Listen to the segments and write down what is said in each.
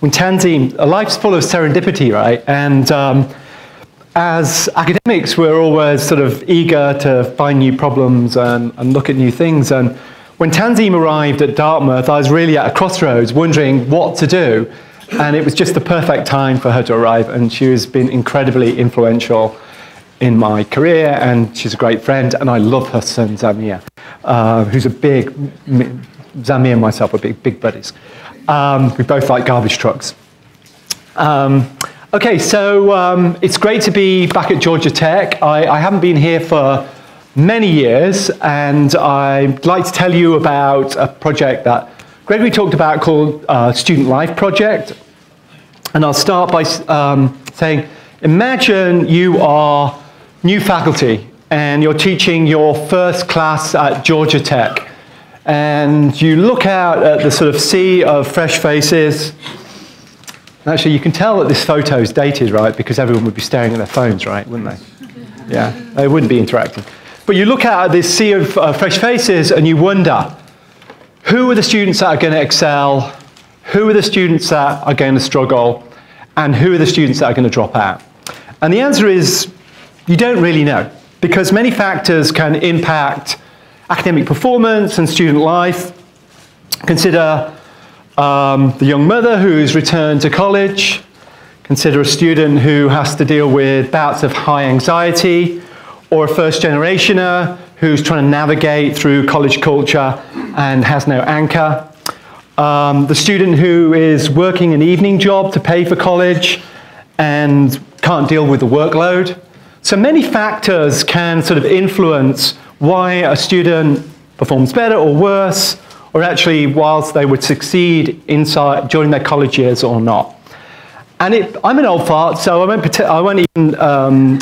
when Tanzeem, a life's full of serendipity, right? And um, as academics, we're always sort of eager to find new problems and, and look at new things. And when Tanzeem arrived at Dartmouth, I was really at a crossroads, wondering what to do. And it was just the perfect time for her to arrive, and she has been incredibly influential in my career, and she's a great friend, and I love her son, Zamir, uh, who's a big, Zamir and myself are big, big buddies. Um, we both like garbage trucks. Um, okay, so um, it's great to be back at Georgia Tech. I, I haven't been here for many years, and I'd like to tell you about a project that Gregory talked about called uh, Student Life Project. And I'll start by um, saying, imagine you are new faculty and you're teaching your first class at Georgia Tech. And you look out at the sort of sea of fresh faces. Actually, you can tell that this photo is dated, right? Because everyone would be staring at their phones, right? Wouldn't they? Yeah, they wouldn't be interacting. But you look out at this sea of uh, fresh faces and you wonder, who are the students that are going to excel? Who are the students that are going to struggle? And who are the students that are going to drop out? And the answer is, you don't really know, because many factors can impact academic performance and student life. Consider um, the young mother who's returned to college. Consider a student who has to deal with bouts of high anxiety or a first generationer who's trying to navigate through college culture and has no anchor. Um, the student who is working an evening job to pay for college and can't deal with the workload. So many factors can sort of influence why a student performs better or worse, or actually whilst they would succeed inside during their college years or not. And it, I'm an old fart, so I won't, I won't even um,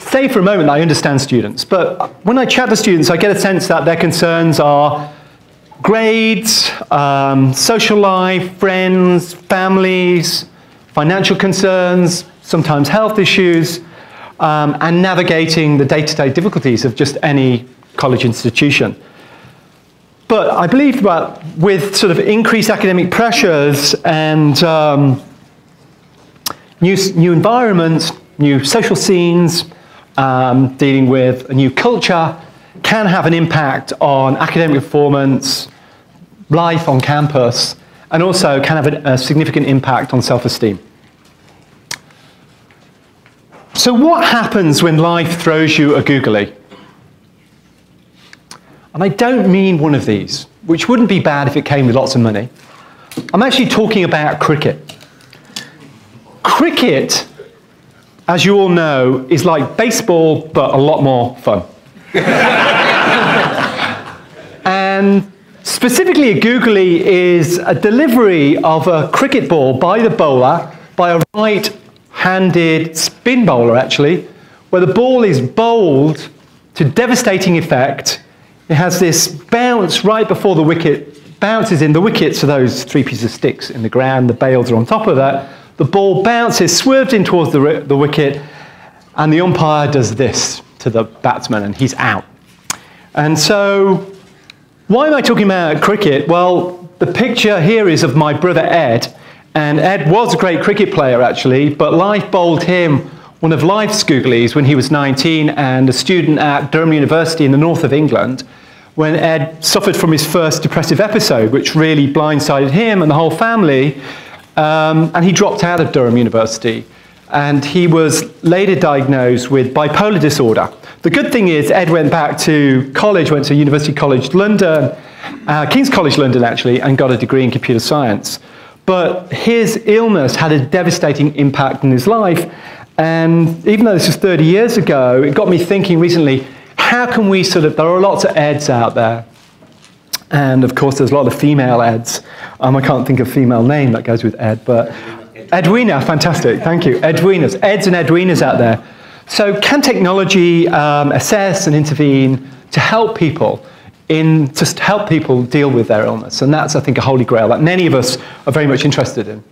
say for a moment that I understand students, but when I chat to students, I get a sense that their concerns are grades, um, social life, friends, families, financial concerns, sometimes health issues, um, and navigating the day-to-day difficulties of just any college institution. But I believe that with sort of increased academic pressures and um, new, new environments, new social scenes, um, dealing with a new culture can have an impact on academic performance, life on campus, and also can have a, a significant impact on self-esteem. So what happens when life throws you a googly? And I don't mean one of these, which wouldn't be bad if it came with lots of money. I'm actually talking about cricket. Cricket as you all know, is like baseball, but a lot more fun. and specifically, a googly is a delivery of a cricket ball by the bowler, by a right-handed spin bowler, actually, where the ball is bowled to devastating effect. It has this bounce right before the wicket, bounces in. The wickets are those three pieces of sticks in the ground. The bails are on top of that the ball bounces, swerved in towards the, the wicket, and the umpire does this to the batsman, and he's out. And so, why am I talking about cricket? Well, the picture here is of my brother Ed, and Ed was a great cricket player actually, but life bowled him one of life's googlies when he was 19 and a student at Durham University in the north of England when Ed suffered from his first depressive episode, which really blindsided him and the whole family. Um, and he dropped out of Durham University. And he was later diagnosed with bipolar disorder. The good thing is, Ed went back to college, went to University College London, uh, King's College London actually, and got a degree in computer science. But his illness had a devastating impact on his life. And even though this was 30 years ago, it got me thinking recently how can we sort of, there are lots of Eds out there. And of course, there's a lot of female Eds. Um, I can't think of female name that goes with Ed, but Edwina, fantastic, thank you. Edwinas, Eds and Edwinas out there. So can technology um, assess and intervene to help people in, just help people deal with their illness? And that's, I think, a holy grail that many of us are very much interested in.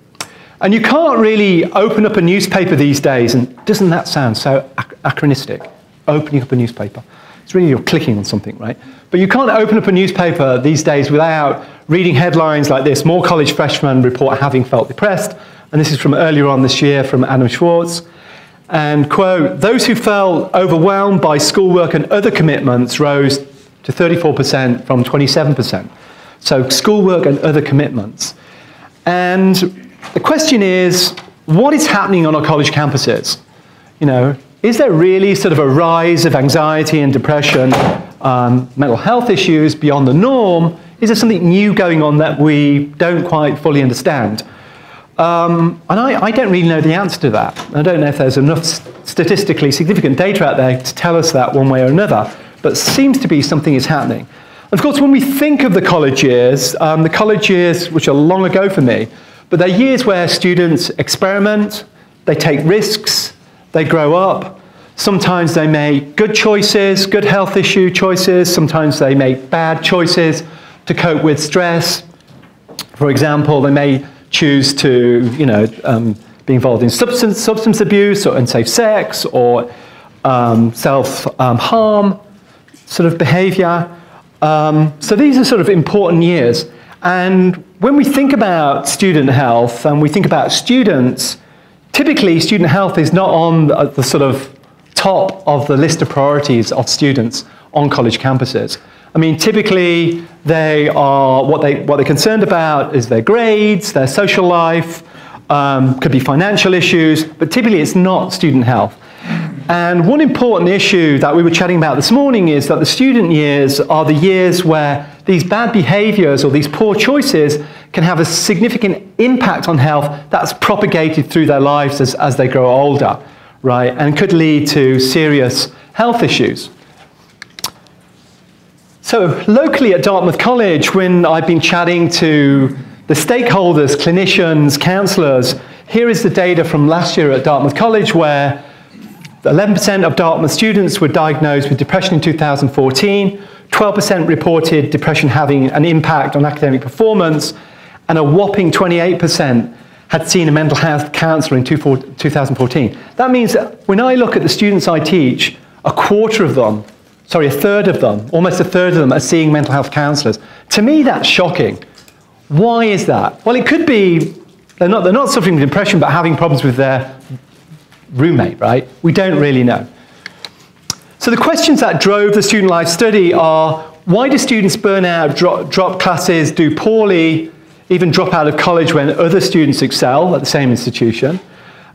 And you can't really open up a newspaper these days, and doesn't that sound so anachronistic? Opening up a newspaper. It's really you're clicking on something, right? But you can't open up a newspaper these days without reading headlines like this, more college freshmen report having felt depressed, and this is from earlier on this year from Adam Schwartz. And quote, those who felt overwhelmed by schoolwork and other commitments rose to 34% from 27%. So schoolwork and other commitments. And the question is, what is happening on our college campuses? You know, is there really sort of a rise of anxiety and depression, um, mental health issues beyond the norm? Is there something new going on that we don't quite fully understand? Um, and I, I, don't really know the answer to that. I don't know if there's enough statistically significant data out there to tell us that one way or another, but seems to be something is happening. Of course, when we think of the college years, um, the college years, which are long ago for me, but they're years where students experiment, they take risks, they grow up. Sometimes they make good choices, good health issue choices. Sometimes they make bad choices to cope with stress. For example, they may choose to, you know, um, be involved in substance, substance abuse or unsafe sex or um, self-harm um, sort of behavior. Um, so these are sort of important years. And when we think about student health and we think about students, typically student health is not on the, sort of top of the list of priorities of students on college campuses. I mean, typically they are, what, they, what they're concerned about is their grades, their social life, um, could be financial issues, but typically it's not student health. And one important issue that we were chatting about this morning is that the student years are the years where these bad behaviors or these poor choices can have a significant impact on health that's propagated through their lives as, as they grow older, right? And could lead to serious health issues. So locally at Dartmouth College, when I've been chatting to the stakeholders, clinicians, counsellors, here is the data from last year at Dartmouth College where 11% of Dartmouth students were diagnosed with depression in 2014, 12% reported depression having an impact on academic performance, and a whopping 28% had seen a mental health counsellor in 2014. That means that when I look at the students I teach, a quarter of them sorry, a third of them, almost a third of them are seeing mental health counsellors. To me, that's shocking. Why is that? Well, it could be they're not, they're not suffering from depression, but having problems with their roommate, right? We don't really know. So the questions that drove the student life study are, why do students burn out, drop, drop classes, do poorly, even drop out of college when other students excel at the same institution?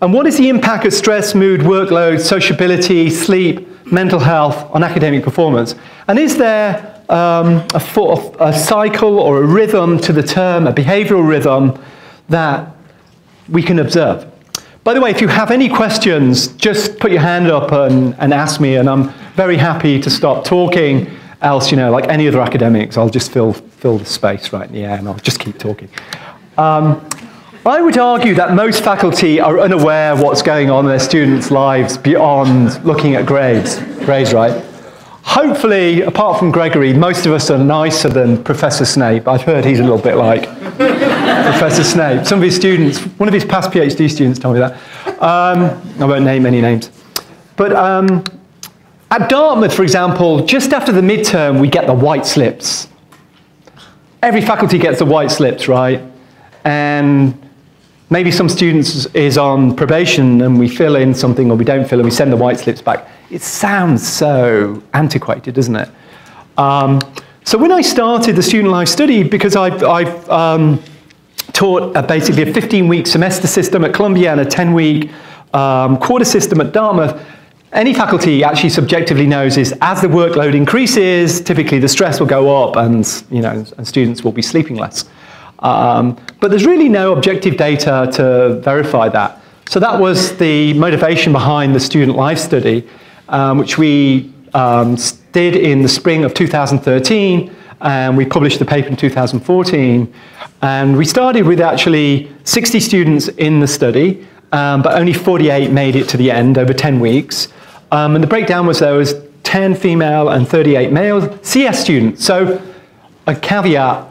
And what is the impact of stress, mood, workload, sociability, sleep, mental health on academic performance? And is there um, a, a cycle or a rhythm to the term, a behavioral rhythm that we can observe? By the way, if you have any questions, just put your hand up and, and ask me, and I'm very happy to stop talking. Else, you know, like any other academics, I'll just fill, fill the space right in the air and I'll just keep talking. Um, I would argue that most faculty are unaware of what's going on in their students' lives beyond looking at grades. Grades, right? Hopefully, apart from Gregory, most of us are nicer than Professor Snape. I've heard he's a little bit like Professor Snape. Some of his students, one of his past PhD students told me that. Um, I won't name any names. But um, at Dartmouth, for example, just after the midterm, we get the white slips. Every faculty gets the white slips, right? And Maybe some students is on probation and we fill in something or we don't fill and we send the white slips back. It sounds so antiquated, doesn't it? Um, so when I started the student life study, because I've, I've um, taught a, basically a 15-week semester system at Columbia and a 10-week um, quarter system at Dartmouth, any faculty actually subjectively knows is as the workload increases, typically the stress will go up and, you know, and students will be sleeping less. Um, but there's really no objective data to verify that. So that was the motivation behind the student life study, um, which we um, did in the spring of 2013, and we published the paper in 2014. And we started with actually 60 students in the study, um, but only 48 made it to the end over 10 weeks. Um, and the breakdown was there was 10 female and 38 male CS students. So a caveat,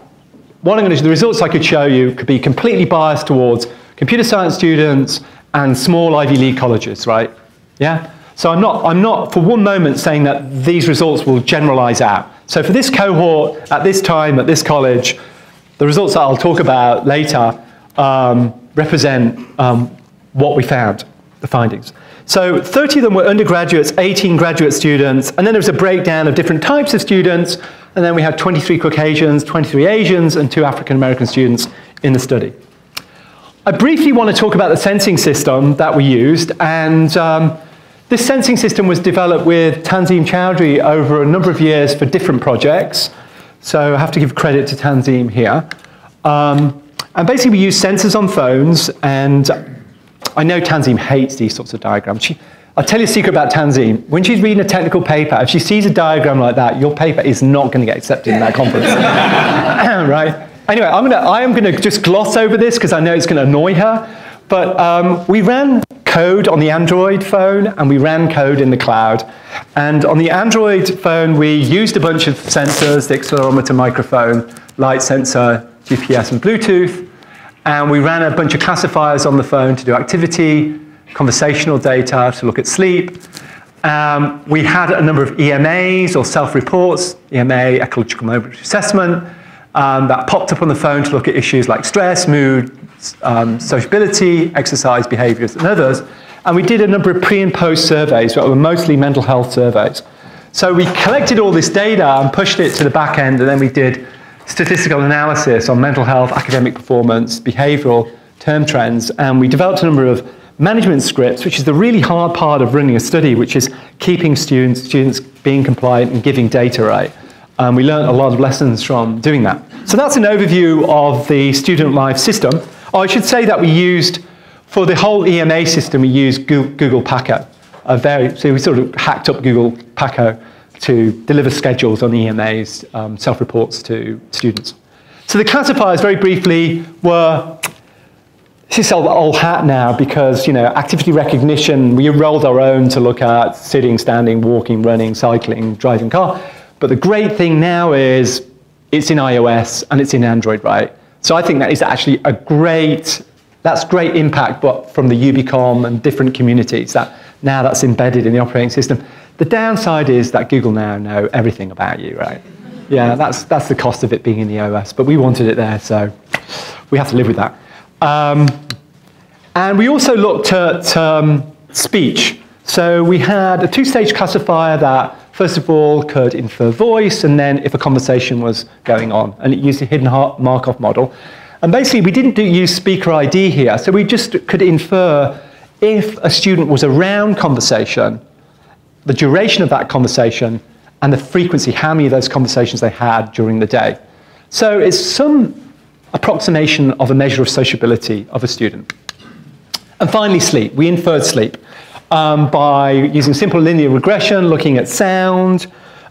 what I'm going to the results I could show you could be completely biased towards computer science students and small Ivy League colleges, right? Yeah? So I'm not, I'm not for one moment saying that these results will generalize out. So for this cohort, at this time, at this college, the results that I'll talk about later um, represent um, what we found, the findings. So 30 of them were undergraduates, 18 graduate students, and then there was a breakdown of different types of students, and then we had 23 Caucasians, 23 Asians, and two African American students in the study. I briefly want to talk about the sensing system that we used, and um, this sensing system was developed with Tanzeem Choudhury over a number of years for different projects. So I have to give credit to Tanzeem here. Um, and basically we use sensors on phones and I know Tanzeem hates these sorts of diagrams. She, I'll tell you a secret about Tanzeem. When she's reading a technical paper, if she sees a diagram like that, your paper is not going to get accepted in that conference. right? Anyway, I'm gonna, I am going to just gloss over this because I know it's going to annoy her. But um, we ran code on the Android phone and we ran code in the cloud. And on the Android phone, we used a bunch of sensors, the accelerometer, microphone, light sensor, GPS, and Bluetooth. And we ran a bunch of classifiers on the phone to do activity, conversational data to look at sleep. Um, we had a number of EMAs or self-reports, EMA, ecological momentary assessment, um, that popped up on the phone to look at issues like stress, mood, um, sociability, exercise behaviors, and others. And we did a number of pre and post surveys that were mostly mental health surveys. So we collected all this data and pushed it to the back end, and then we did statistical analysis on mental health, academic performance, behavioral term trends, and we developed a number of management scripts, which is the really hard part of running a study, which is keeping students, students being compliant and giving data right. Um, we learned a lot of lessons from doing that. So that's an overview of the student life system. Oh, I should say that we used, for the whole EMA system, we used Google Paco. Very, so we sort of hacked up Google Paco to deliver schedules on the EMA's um, self-reports to students. So the classifiers, very briefly, were this is all old hat now because you know activity recognition. We rolled our own to look at sitting, standing, walking, running, cycling, driving car. But the great thing now is it's in iOS and it's in Android, right? So I think that is actually a great. That's great impact, but from the UbiComp and different communities that now that's embedded in the operating system. The downside is that Google now know everything about you, right? Yeah, that's, that's the cost of it being in the OS, but we wanted it there, so we have to live with that. Um, and we also looked at um, speech. So we had a two-stage classifier that, first of all, could infer voice, and then if a conversation was going on, and it used a hidden Markov model. And basically, we didn't do, use speaker ID here, so we just could infer if a student was around conversation, the duration of that conversation, and the frequency, how many of those conversations they had during the day. So it's some approximation of a measure of sociability of a student. And finally, sleep. We inferred sleep um, by using simple linear regression, looking at sound,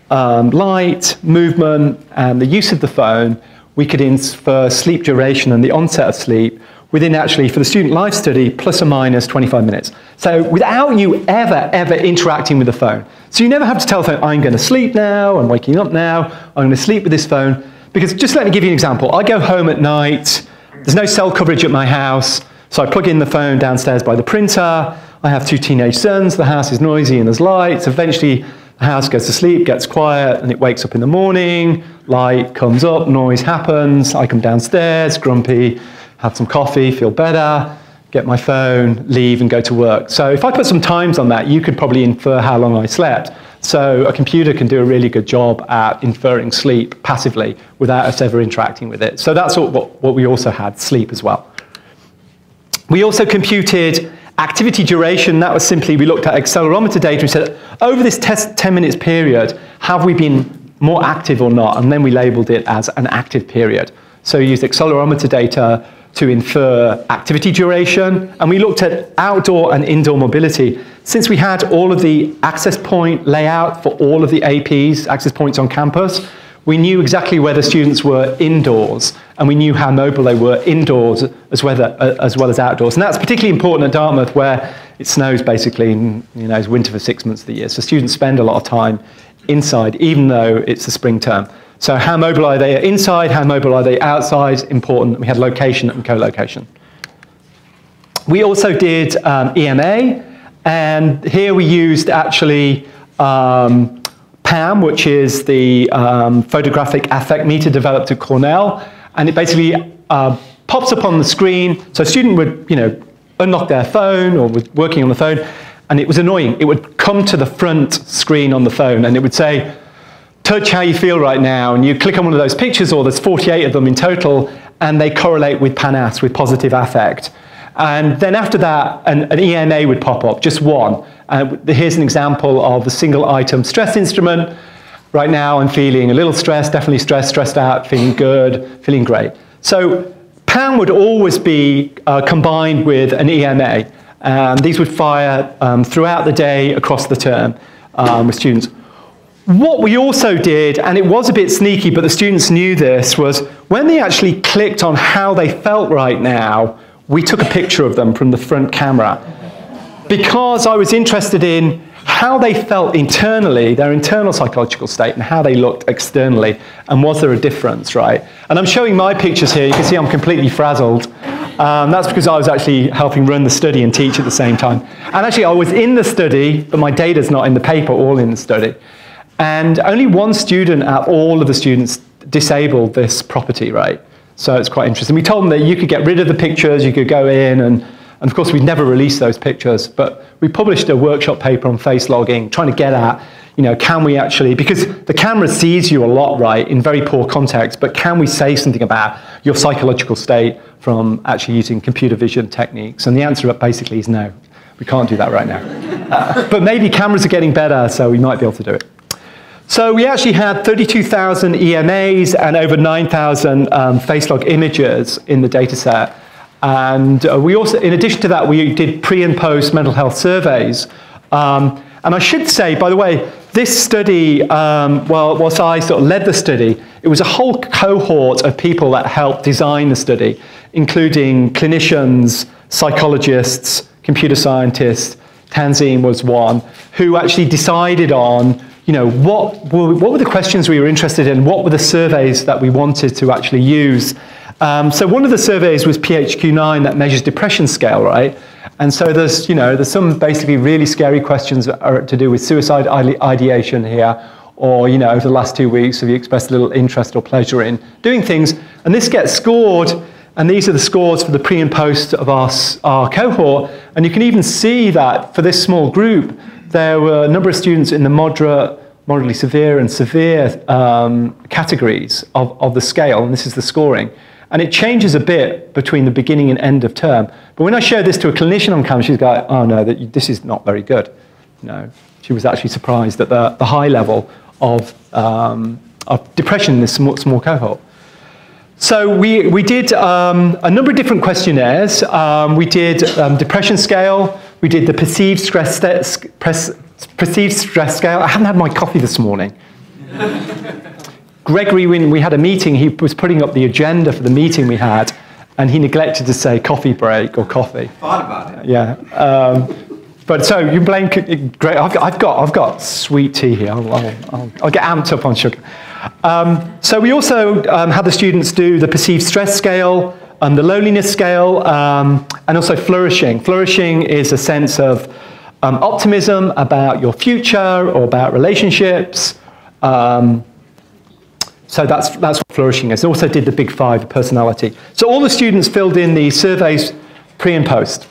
um, light, movement, and the use of the phone. We could infer sleep duration and the onset of sleep within actually, for the student life study, plus or minus 25 minutes. So without you ever, ever interacting with the phone. So you never have to tell the phone, I'm going to sleep now, I'm waking up now, I'm going to sleep with this phone. Because just let me give you an example. I go home at night, there's no cell coverage at my house, so I plug in the phone downstairs by the printer. I have two teenage sons, the house is noisy and there's lights. Eventually, the house goes to sleep, gets quiet, and it wakes up in the morning. Light comes up, noise happens. I come downstairs, grumpy have some coffee, feel better, get my phone, leave, and go to work. So if I put some times on that, you could probably infer how long I slept. So a computer can do a really good job at inferring sleep passively without us ever interacting with it. So that's what, what we also had, sleep as well. We also computed activity duration. That was simply, we looked at accelerometer data and said, over this 10 minutes period, have we been more active or not? And then we labeled it as an active period. So we used accelerometer data to infer activity duration, and we looked at outdoor and indoor mobility. Since we had all of the access point layout for all of the APs, access points on campus, we knew exactly where the students were indoors, and we knew how mobile they were indoors as well as, well as outdoors. And that's particularly important at Dartmouth, where it snows basically, in, you know, winter for six months of the year. So students spend a lot of time inside, even though it's the spring term. So how mobile are they inside, how mobile are they outside, important. We had location and co-location. We also did um, EMA, and here we used actually um, PAM, which is the um, photographic affect meter developed at Cornell, and it basically uh, pops up on the screen. So a student would, you know, unlock their phone or was working on the phone, and it was annoying. It would come to the front screen on the phone, and it would say, touch how you feel right now, and you click on one of those pictures, or there's 48 of them in total, and they correlate with PANAS, with positive affect. And then after that, an, an EMA would pop up, just one. Uh, here's an example of the single item stress instrument. Right now, I'm feeling a little stressed, definitely stressed, stressed out, feeling good, feeling great. So PAM would always be uh, combined with an EMA. And these would fire um, throughout the day across the term um, with students. What we also did, and it was a bit sneaky, but the students knew this, was when they actually clicked on how they felt right now, we took a picture of them from the front camera. Because I was interested in how they felt internally, their internal psychological state, and how they looked externally, and was there a difference, right? And I'm showing my pictures here. You can see I'm completely frazzled. Um, that's because I was actually helping run the study and teach at the same time. And actually, I was in the study, but my data's not in the paper, all in the study. And only one student out of all of the students disabled this property, right? So it's quite interesting. We told them that you could get rid of the pictures, you could go in, and, and of course we'd never release those pictures, but we published a workshop paper on face logging, trying to get at, you know, can we actually, because the camera sees you a lot, right, in very poor context, but can we say something about your psychological state from actually using computer vision techniques? And the answer basically is no. We can't do that right now. Uh, but maybe cameras are getting better, so we might be able to do it. So we actually had 32,000 EMAs and over 9,000 um, face log images in the data set. And uh, we also, in addition to that, we did pre and post mental health surveys. Um, and I should say, by the way, this study, um, well, whilst I sort of led the study, it was a whole cohort of people that helped design the study, including clinicians, psychologists, computer scientists, Tanzeem was one, who actually decided on you know, what were, what were the questions we were interested in? What were the surveys that we wanted to actually use? Um, so one of the surveys was PHQ-9 that measures depression scale, right? And so there's, you know, there's some basically really scary questions that are to do with suicide ideation here, or, you know, over the last two weeks, have you expressed a little interest or pleasure in doing things? And this gets scored, and these are the scores for the pre and post of our, our cohort. And you can even see that for this small group, there were a number of students in the moderate, moderately severe, and severe um, categories of, of the scale, and this is the scoring. And it changes a bit between the beginning and end of term. But when I showed this to a clinician on campus, she's like, oh no, that, this is not very good. No, she was actually surprised at the, the high level of, um, of depression in this small, small cohort. So we, we did um, a number of different questionnaires. Um, we did um, depression scale, we did the perceived stress, perceived stress scale. I haven't had my coffee this morning. Gregory, when we had a meeting, he was putting up the agenda for the meeting we had, and he neglected to say coffee break or coffee. Thought about it. Yeah. Um, but so you blame, great. I've got, I've got, I've got sweet tea here. I'll, I'll, I'll, I'll get amped up on sugar. Um, so we also um, had the students do the perceived stress scale, um, the loneliness scale, um, and also flourishing. Flourishing is a sense of um, optimism about your future or about relationships. Um, so that's, that's what flourishing is. It also did the big five personality. So all the students filled in the surveys pre and post.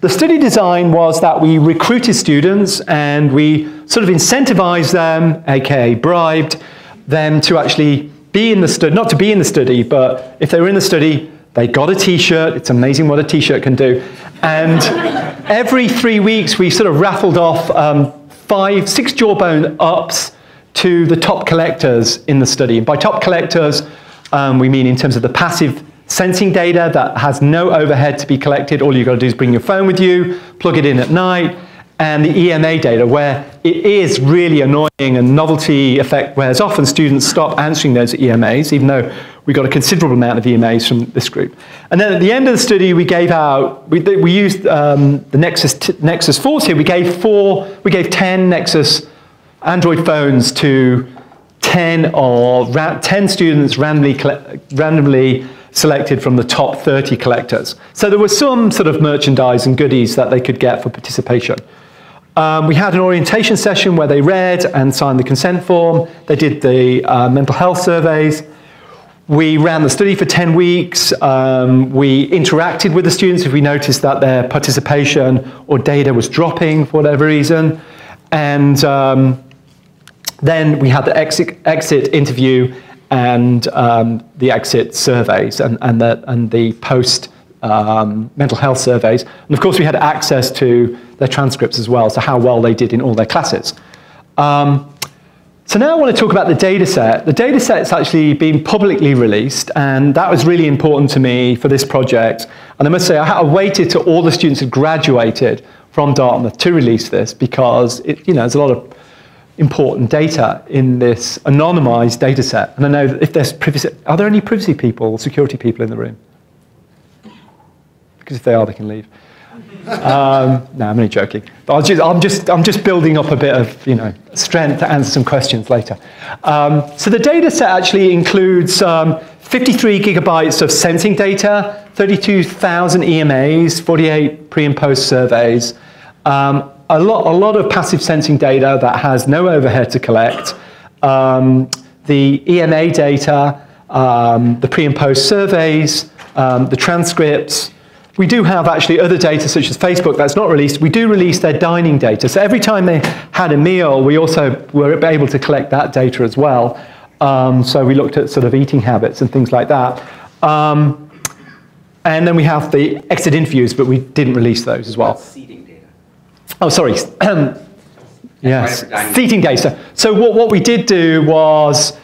The study design was that we recruited students and we sort of incentivized them, aka bribed, them to actually be in the study, not to be in the study, but if they were in the study, they got a t-shirt. It's amazing what a t-shirt can do. And every three weeks, we sort of raffled off um, five, six jawbone ups to the top collectors in the study. By top collectors, um, we mean in terms of the passive sensing data that has no overhead to be collected. All you've got to do is bring your phone with you, plug it in at night, and the EMA data, where it is really annoying and novelty effect wears off, and students stop answering those EMAs, even though we got a considerable amount of EMAs from this group. And then at the end of the study, we gave out, we, we used um, the Nexus, Nexus 4 here, we gave four, we gave 10 Nexus Android phones to 10 or 10 students randomly, randomly selected from the top 30 collectors. So there was some sort of merchandise and goodies that they could get for participation. Um, we had an orientation session where they read and signed the consent form. They did the uh, mental health surveys. we ran the study for 10 weeks. Um, we interacted with the students if we noticed that their participation or data was dropping for whatever reason. And um, then we had the exit, exit interview and um, the exit surveys and, and, the, and the post um, mental health surveys. And of course, we had access to their transcripts as well, so how well they did in all their classes. Um, so now I want to talk about the data set. The data set's actually been publicly released, and that was really important to me for this project. And I must say, I waited till all the students had graduated from Dartmouth to release this because it, you know, there's a lot of important data in this anonymized data set. And I know that if there's privacy, are there any privacy people, security people in the room? Because if they are, they can leave. Um, no, I'm only joking. But just, I'm, just, I'm just building up a bit of you know, strength to answer some questions later. Um, so the data set actually includes um, 53 gigabytes of sensing data, 32,000 EMAs, 48 pre and post surveys, um, a, lot, a lot of passive sensing data that has no overhead to collect, um, the EMA data, um, the pre and post surveys, the transcripts, we do have actually other data such as Facebook that's not released. We do release their dining data. So every time they had a meal, we also were able to collect that data as well. Um, so we looked at sort of eating habits and things like that. Um, and then we have the exit interviews, but we didn't release those as well. Data. Oh, sorry. yes, seating data. So what, what we did do was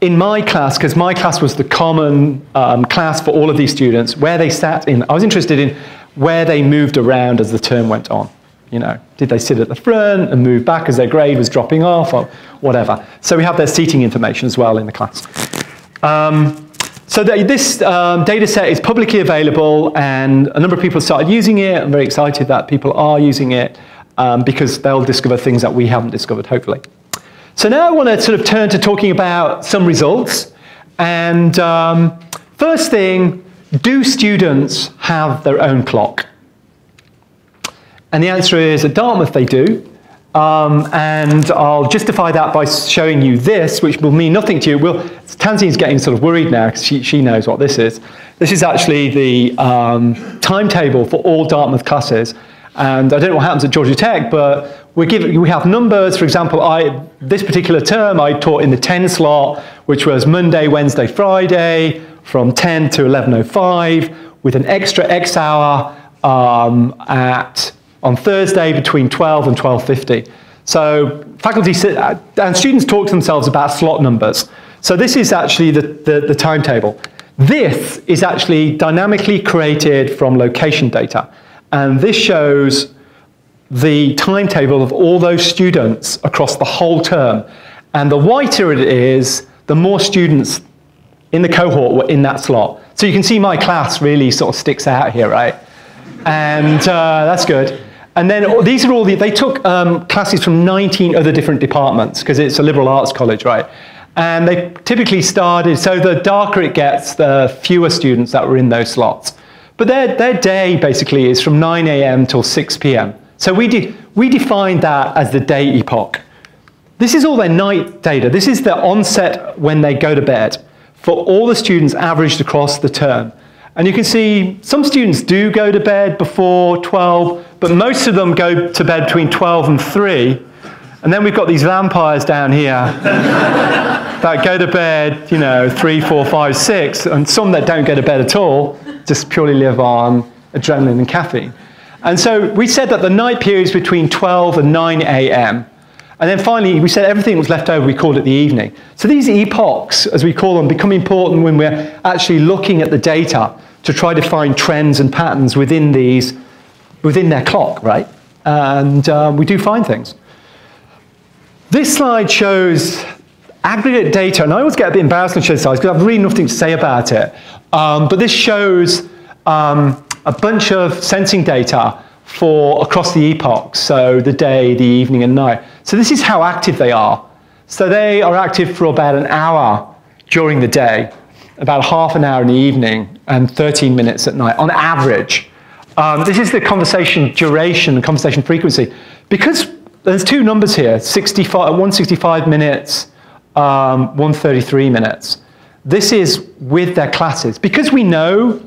in my class, because my class was the common um, class for all of these students, where they sat in, I was interested in where they moved around as the term went on. You know, did they sit at the front and move back as their grade was dropping off or whatever? So we have their seating information as well in the class. Um, so the, this um, data set is publicly available and a number of people started using it. I'm very excited that people are using it um, because they'll discover things that we haven't discovered, hopefully. So now I want to sort of turn to talking about some results. And um, first thing, do students have their own clock? And the answer is at Dartmouth they do. Um, and I'll justify that by showing you this, which will mean nothing to you. Well, Tanzeem's getting sort of worried now because she, she knows what this is. This is actually the um, timetable for all Dartmouth classes. And I don't know what happens at Georgia Tech, but we we have numbers. For example, I, this particular term I taught in the 10 slot, which was Monday, Wednesday, Friday, from 10 to 11.05, with an extra X hour um, at, on Thursday between 12 and 12.50. So faculty and students talk to themselves about slot numbers. So this is actually the, the, the timetable. This is actually dynamically created from location data. And this shows the timetable of all those students across the whole term. And the whiter it is, the more students in the cohort were in that slot. So you can see my class really sort of sticks out here, right? And uh, that's good. And then these are all the, they took um, classes from 19 other different departments because it's a liberal arts college, right? And they typically started, so the darker it gets, the fewer students that were in those slots. But their, their day basically is from 9 a.m. till 6 p.m. So we, de we defined that as the day epoch. This is all their night data. This is the onset when they go to bed for all the students averaged across the term. And you can see some students do go to bed before 12, but most of them go to bed between 12 and 3. And then we've got these vampires down here that go to bed, you know, 3, 4, 5, 6, and some that don't go to bed at all just purely live on adrenaline and caffeine. And so we said that the night period is between 12 and 9 a.m. And then finally, we said everything was left over, we called it the evening. So these epochs, as we call them, become important when we're actually looking at the data to try to find trends and patterns within these, within their clock, right? And um, we do find things. This slide shows aggregate data, and I always get a bit embarrassed when I show this slide because I've really nothing to say about it. Um, but this shows um, a bunch of sensing data for across the epochs, so the day, the evening, and night. So this is how active they are. So they are active for about an hour during the day, about half an hour in the evening, and 13 minutes at night on average. Um, this is the conversation duration, and conversation frequency. Because there's two numbers here, 65, 165 minutes, um, 133 minutes. this is with their classes. Because we know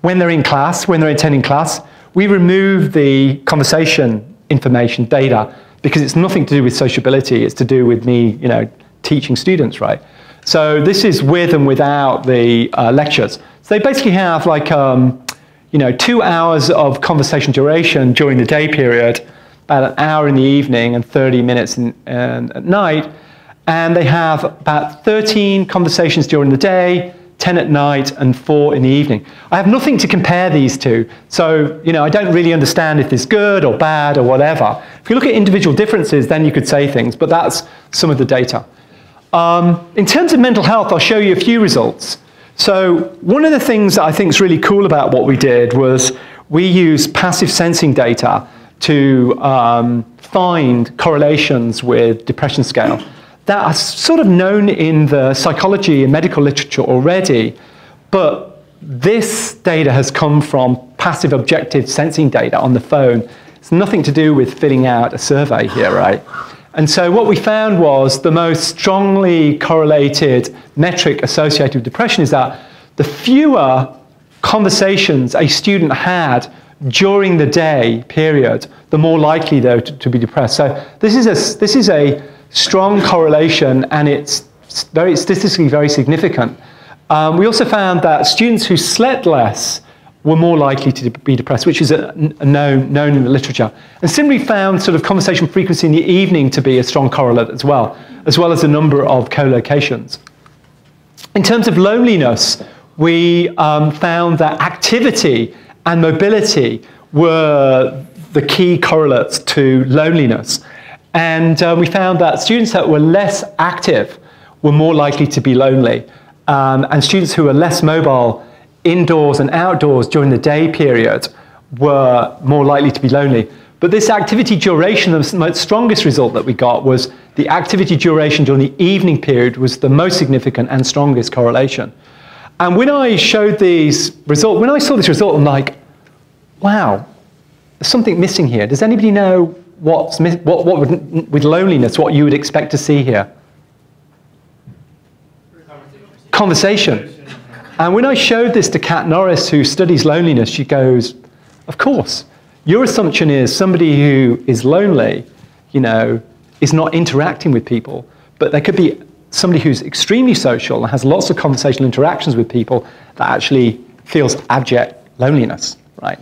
when they're in class, when they're attending class, we remove the conversation information data because it's nothing to do with sociability. It's to do with me, you know, teaching students, right? So this is with and without the uh, lectures. So they basically have like, um, you know, two hours of conversation duration during the day period, about an hour in the evening and 30 minutes in, in, at night. And they have about 13 conversations during the day, 10 at night, and four in the evening. I have nothing to compare these to, so you know, I don't really understand if it's good or bad or whatever. If you look at individual differences, then you could say things, but that's some of the data. Um, in terms of mental health, I'll show you a few results. So one of the things that I think is really cool about what we did was we used passive sensing data to um, find correlations with depression scale that are sort of known in the psychology and medical literature already, but this data has come from passive objective sensing data on the phone. It's nothing to do with filling out a survey here, right? And so what we found was the most strongly correlated metric associated with depression is that the fewer conversations a student had during the day period, the more likely though to, to be depressed. So this is a, this is a strong correlation and it's very statistically very significant. Um, we also found that students who slept less were more likely to be depressed, which is a, a known, known in the literature. And similarly found sort of conversation frequency in the evening to be a strong correlate as well, as well as a number of co-locations. In terms of loneliness, we um, found that activity and mobility were the key correlates to loneliness. And uh, we found that students that were less active were more likely to be lonely. Um, and students who were less mobile indoors and outdoors during the day period were more likely to be lonely. But this activity duration, the strongest result that we got was the activity duration during the evening period was the most significant and strongest correlation. And when I showed these results, when I saw this result, I'm like, wow, there's something missing here. Does anybody know what's what, what would, with loneliness, what you would expect to see here? Conversation. And when I showed this to Kat Norris, who studies loneliness, she goes, Of course. Your assumption is somebody who is lonely, you know, is not interacting with people. But there could be somebody who's extremely social and has lots of conversational interactions with people that actually feels abject loneliness, right?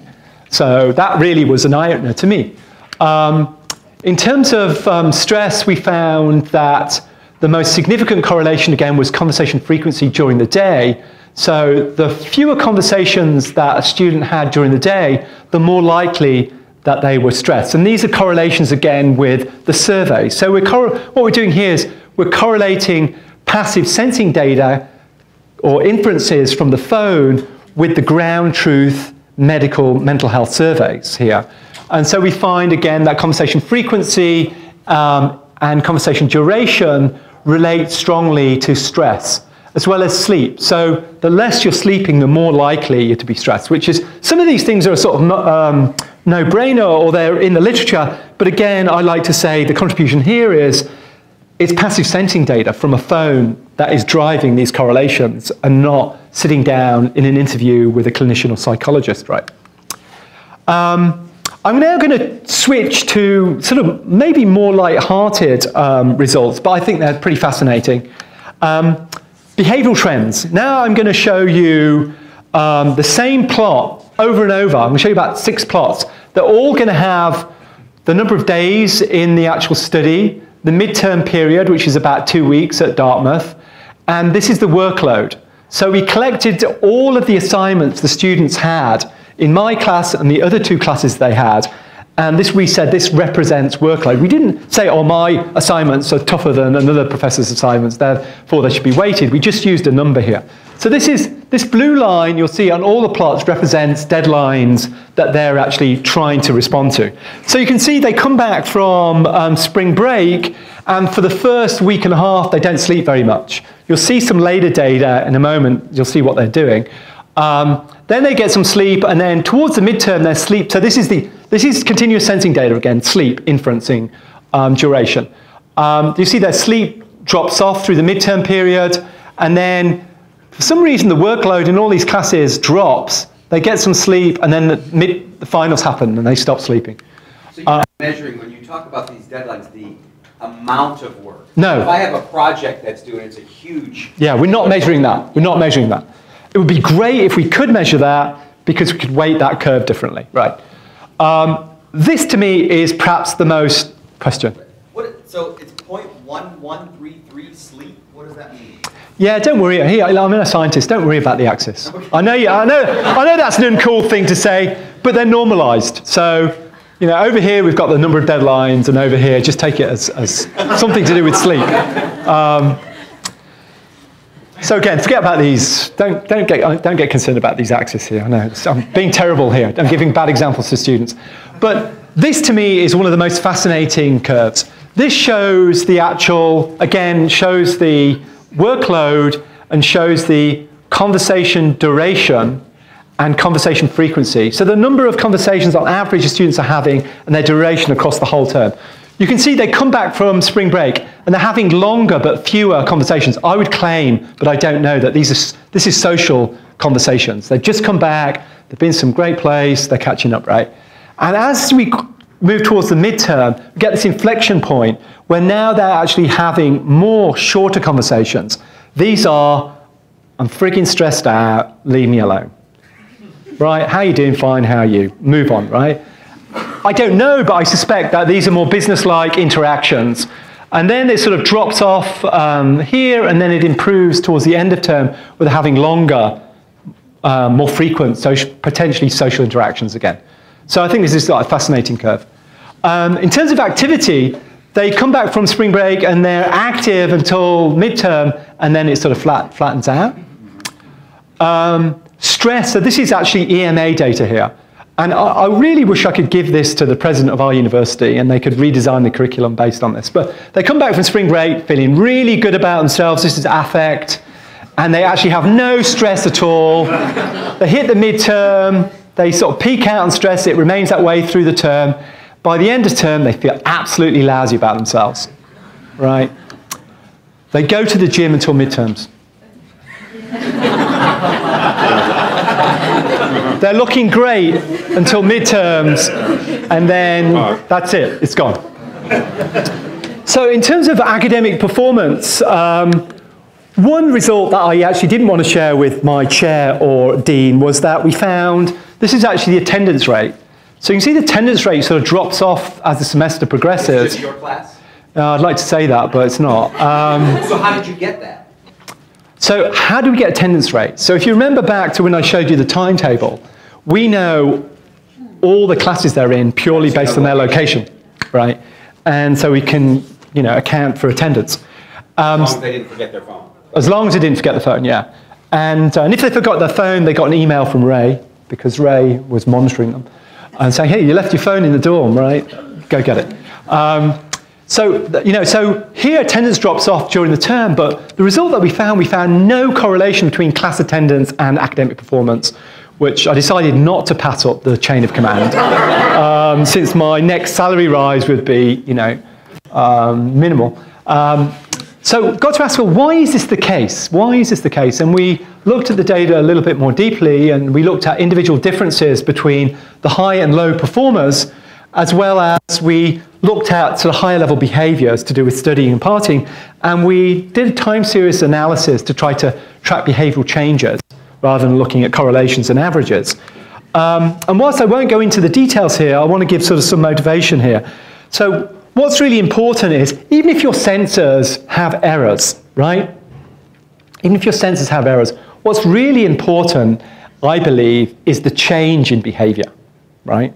So that really was an eye opener to me. Um, in terms of um, stress, we found that the most significant correlation, again, was conversation frequency during the day, so the fewer conversations that a student had during the day, the more likely that they were stressed. And these are correlations again with the survey. So we're what we're doing here is we're correlating passive sensing data or inferences from the phone with the ground truth medical mental health surveys here. And so we find again that conversation frequency um, and conversation duration relate strongly to stress as well as sleep. So the less you're sleeping, the more likely you're to be stressed, which is, some of these things are sort of um, no-brainer or they're in the literature, but again, I like to say the contribution here is it's passive sensing data from a phone that is driving these correlations and not sitting down in an interview with a clinician or psychologist, right? Um, I'm now going to switch to sort of maybe more light-hearted um, results, but I think they're pretty fascinating. Um, Behavioral trends. Now I'm going to show you um, the same plot over and over. I'm going to show you about six plots. They're all going to have the number of days in the actual study, the midterm period, which is about two weeks at Dartmouth, and this is the workload. So we collected all of the assignments the students had in my class and the other two classes they had, and this, we said this represents workload. We didn't say, oh, my assignments are tougher than another professor's assignments, therefore they should be weighted. We just used a number here. So this is this blue line you'll see on all the plots represents deadlines that they're actually trying to respond to. So you can see they come back from um, spring break, and for the first week and a half, they don't sleep very much. You'll see some later data in a moment. You'll see what they're doing. Um, then they get some sleep, and then towards the midterm, their sleep. So this is the this is continuous sensing data again, sleep inferencing um, duration. Um, you see their sleep drops off through the midterm period, and then for some reason the workload in all these classes drops, they get some sleep, and then the, mid, the finals happen and they stop sleeping. So you're uh, measuring, when you talk about these deadlines, the amount of work. No. If I have a project that's doing, it's a huge. Yeah, we're not measuring that. We're not measuring that. It would be great if we could measure that because we could weight that curve differently, right? Um, this to me is perhaps the most question. What, so it's 0.1133 sleep? What does that mean? Yeah, don't worry. Here, I'm a scientist. Don't worry about the axis. I know, you, I know, I know that's an uncool thing to say, but they're normalized. So, you know, over here we've got the number of deadlines, and over here, just take it as, as something to do with sleep. Um, so again, forget about these. Don't, don't, get, uh, don't get concerned about these axes here. I know, I'm being terrible here. I'm giving bad examples to students. But this, to me, is one of the most fascinating curves. This shows the actual, again, shows the workload and shows the conversation duration and conversation frequency. So the number of conversations on average the students are having and their duration across the whole term. You can see they come back from spring break and they're having longer but fewer conversations. I would claim, but I don't know, that these are, this is social conversations. They've just come back, they've been some great place, they're catching up, right? And as we move towards the midterm, we get this inflection point where now they're actually having more shorter conversations. These are, I'm freaking stressed out, leave me alone. Right, how are you doing? Fine, how are you? Move on, right? I don't know, but I suspect that these are more business-like interactions. And then it sort of drops off um, here, and then it improves towards the end of term with having longer, uh, more frequent, social, potentially social interactions again. So I think this is like a fascinating curve. Um, in terms of activity, they come back from spring break and they're active until midterm, and then it sort of flat, flattens out. Um, stress, so this is actually EMA data here. And I, I, really wish I could give this to the president of our university and they could redesign the curriculum based on this. But they come back from spring break feeling really good about themselves. This is affect. And they actually have no stress at all. they hit the midterm. They sort of peak out on stress. It remains that way through the term. By the end of term, they feel absolutely lousy about themselves. Right? They go to the gym until midterms. They're looking great until midterms, and then that's it, it's gone. So in terms of academic performance, um, one result that I actually didn't want to share with my chair or dean was that we found, this is actually the attendance rate. So you can see the attendance rate sort of drops off as the semester progresses. Is this your class? Uh, I'd like to say that, but it's not. Um, so how did you get that? So how do we get attendance rates? So if you remember back to when I showed you the timetable, we know all the classes they're in purely based on their location, right? And so we can, you know, account for attendance. Um, as long as they didn't forget their phone. As long as they didn't forget the phone, yeah. And, uh, and if they forgot their phone, they got an email from Ray, because Ray was monitoring them, and saying, hey, you left your phone in the dorm, right? Go get it. Um, so, you know, so here attendance drops off during the term, but the result that we found, we found no correlation between class attendance and academic performance, which I decided not to pass up the chain of command, um, since my next salary rise would be, you know, um, minimal. Um, so got to ask, well, why is this the case? Why is this the case? And we looked at the data a little bit more deeply, and we looked at individual differences between the high and low performers, as well as we looked at sort of higher level behaviors to do with studying and partying, and we did a time series analysis to try to track behavioral changes rather than looking at correlations and averages. Um, and whilst I won't go into the details here, I want to give sort of some motivation here. So what's really important is, even if your sensors have errors, right? Even if your sensors have errors, what's really important, I believe, is the change in behavior, right?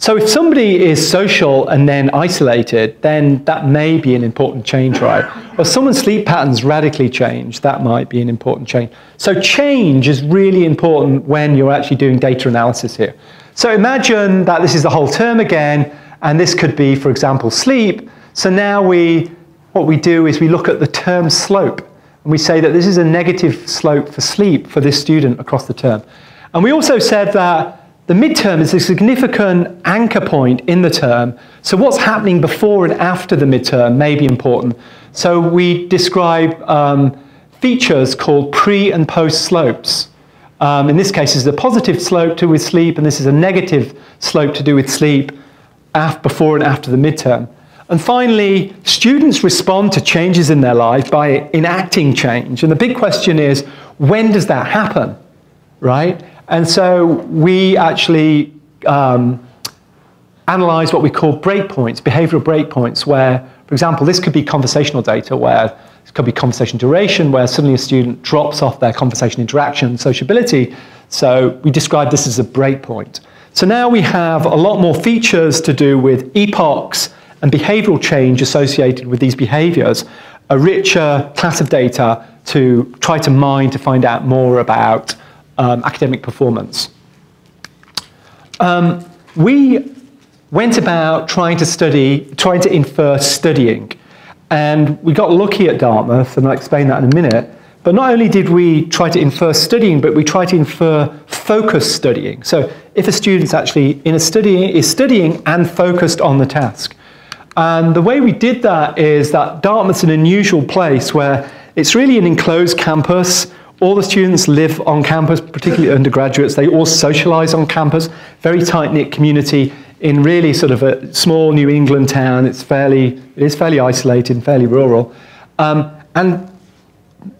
So if somebody is social and then isolated, then that may be an important change, right? Or someone's sleep patterns radically change, that might be an important change. So change is really important when you're actually doing data analysis here. So imagine that this is the whole term again, and this could be, for example, sleep. So now we, what we do is we look at the term slope, and we say that this is a negative slope for sleep for this student across the term. And we also said that the midterm is a significant anchor point in the term, so what's happening before and after the midterm may be important. So we describe um, features called pre and post slopes. Um, in this case, is a positive slope to do with sleep, and this is a negative slope to do with sleep before and after the midterm. And finally, students respond to changes in their life by enacting change. And the big question is, when does that happen, right? And so we actually um, analyze what we call breakpoints, behavioral breakpoints, where, for example, this could be conversational data, where it could be conversation duration, where suddenly a student drops off their conversation interaction sociability. So we describe this as a breakpoint. So now we have a lot more features to do with epochs and behavioral change associated with these behaviors, a richer class of data to try to mine to find out more about um, academic performance. Um, we went about trying to study, trying to infer studying. And we got lucky at Dartmouth, and I'll explain that in a minute. But not only did we try to infer studying, but we tried to infer focus studying. So if a student's actually in a study is studying and focused on the task. And the way we did that is that Dartmouth's an unusual place where it's really an enclosed campus. All the students live on campus, particularly undergraduates. They all socialize on campus, very tight-knit community in really sort of a small New England town. It's fairly, it is fairly isolated and fairly rural. Um, and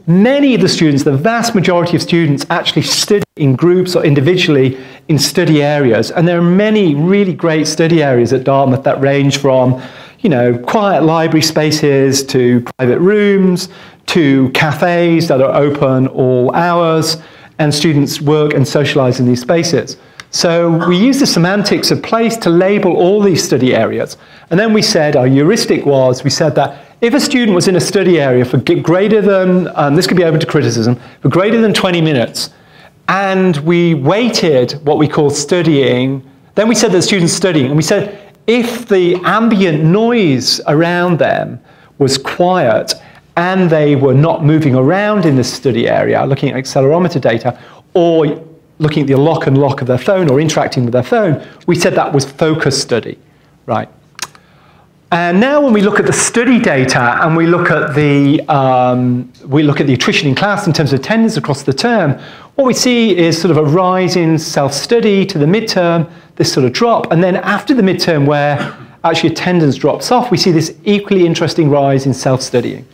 many of the students, the vast majority of students actually study in groups or individually in study areas. And there are many really great study areas at Dartmouth that range from, you know, quiet library spaces to private rooms to cafes that are open all hours and students work and socialize in these spaces. So we use the semantics of place to label all these study areas. And then we said, our heuristic was, we said that if a student was in a study area for greater than, um, this could be open to criticism, for greater than 20 minutes, and we weighted what we call studying, then we said that student's studying, and we said if the ambient noise around them was quiet and they were not moving around in the study area, looking at accelerometer data, or looking at the lock and lock of their phone or interacting with their phone, we said that was focus study, right? And now when we look at the study data and we look at the, um, we look at the attrition in class in terms of attendance across the term, what we see is sort of a rise in self-study to the midterm, this sort of drop, and then after the midterm where actually attendance drops off, we see this equally interesting rise in self-studying.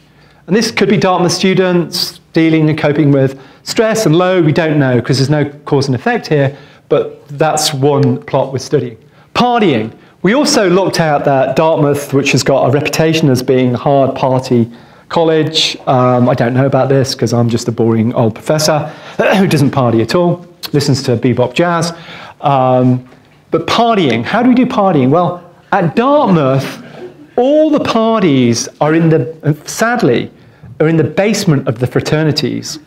And this could be Dartmouth students dealing and coping with stress and load, we don't know because there's no cause and effect here, but that's one plot we're studying. Partying. We also looked at that Dartmouth, which has got a reputation as being a hard party college. Um, I don't know about this because I'm just a boring old professor who doesn't party at all, listens to bebop jazz. Um, but partying, how do we do partying? Well, at Dartmouth, all the parties are in the, sadly, are in the basement of the fraternities.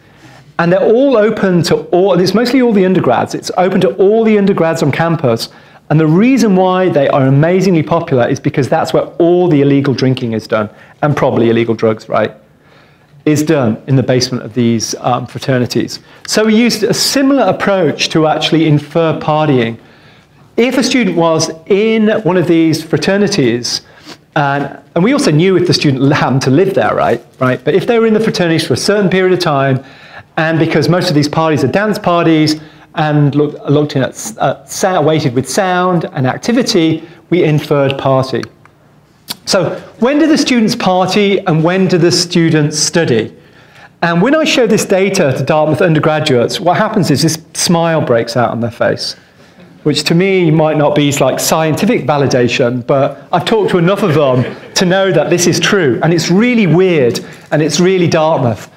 And they're all open to all, and it's mostly all the undergrads. It's open to all the undergrads on campus. And the reason why they are amazingly popular is because that's where all the illegal drinking is done, and probably illegal drugs, right? Is done in the basement of these um, fraternities. So we used a similar approach to actually infer partying. If a student was in one of these fraternities, and, and we also knew if the student happened to live there, right? right? But if they were in the fraternities for a certain period of time, and because most of these parties are dance parties, and look, looked in at, uh, weighted with sound and activity, we inferred party. So when do the students party and when do the students study? And when I show this data to Dartmouth undergraduates, what happens is this smile breaks out on their face which to me might not be like scientific validation, but I've talked to enough of them to know that this is true. And it's really weird, and it's really Dartmouth.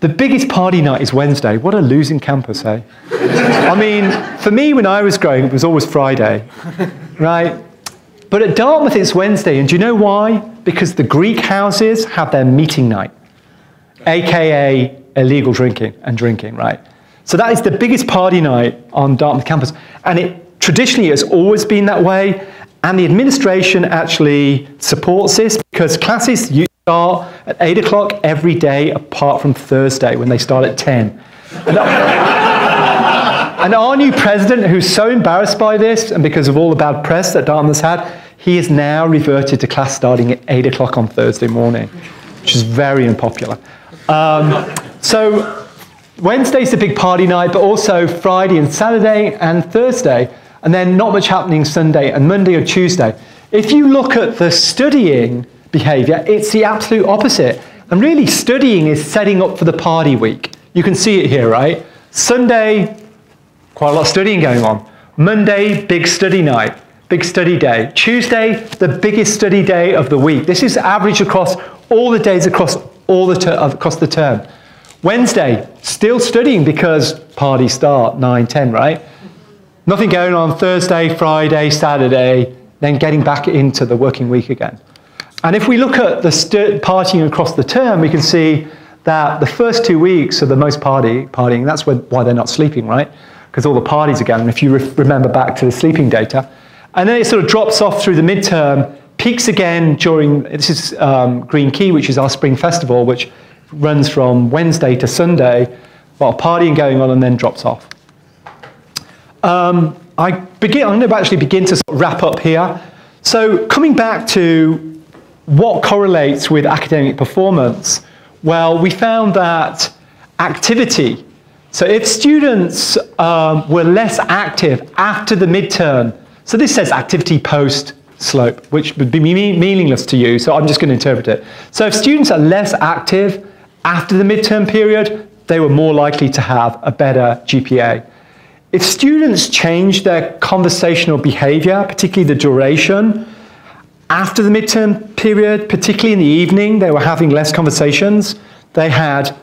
The biggest party night is Wednesday. What a losing campus, eh? I mean, for me, when I was growing, up, it was always Friday, right? But at Dartmouth, it's Wednesday. And do you know why? Because the Greek houses have their meeting night, AKA illegal drinking and drinking, right? So that is the biggest party night on Dartmouth campus. And it traditionally has always been that way. And the administration actually supports this because classes start at 8 o'clock every day apart from Thursday when they start at 10. And, and our new president, who's so embarrassed by this and because of all the bad press that Dartmouth's had, he is now reverted to class starting at 8 o'clock on Thursday morning, which is very unpopular. Um, so Wednesday's the big party night, but also Friday and Saturday and Thursday, and then not much happening Sunday and Monday or Tuesday. If you look at the studying behavior, it's the absolute opposite. And really, studying is setting up for the party week. You can see it here, right? Sunday, quite a lot of studying going on. Monday, big study night, big study day. Tuesday, the biggest study day of the week. This is average across all the days across all the across the term. Wednesday, still studying because parties start 9, 10, right? Nothing going on Thursday, Friday, Saturday, then getting back into the working week again. And if we look at the partying across the term, we can see that the first two weeks are the most party, partying. That's why they're not sleeping, right? Because all the parties are going, if you re- remember back to the sleeping data. And then it sort of drops off through the midterm, peaks again during, this is um, Green Key, which is our spring festival, which runs from Wednesday to Sunday, while partying going on and then drops off. Um, I begin, I'm going to actually begin to sort of wrap up here. So coming back to what correlates with academic performance, well, we found that activity, so if students um, were less active after the midterm, so this says activity post slope, which would be meaningless to you, so I'm just going to interpret it. So if students are less active after the midterm period, they were more likely to have a better GPA. If students change their conversational behavior, particularly the duration, after the midterm period, particularly in the evening, they were having less conversations, they had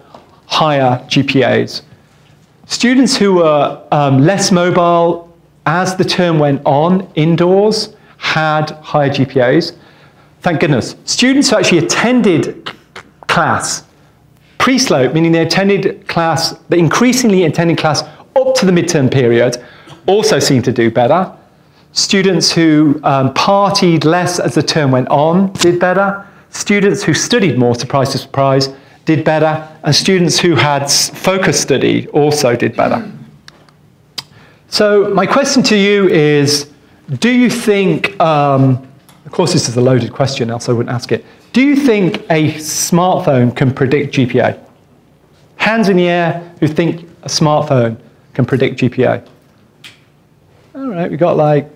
higher GPAs. Students who were um, less mobile as the term went on indoors had higher GPAs. Thank goodness. Students who actually attended class pre-slope, meaning they attended class, they increasingly attended class up to the midterm period, also seemed to do better. Students who um, partied less as the term went on did better. Students who studied more, surprise to surprise, did better. And students who had focus study also did better. So my question to you is, do you think, um, of course this is a loaded question, else I wouldn't ask it. Do you think a smartphone can predict GPA? Hands in the air who think a smartphone can predict GPA. All right, we got like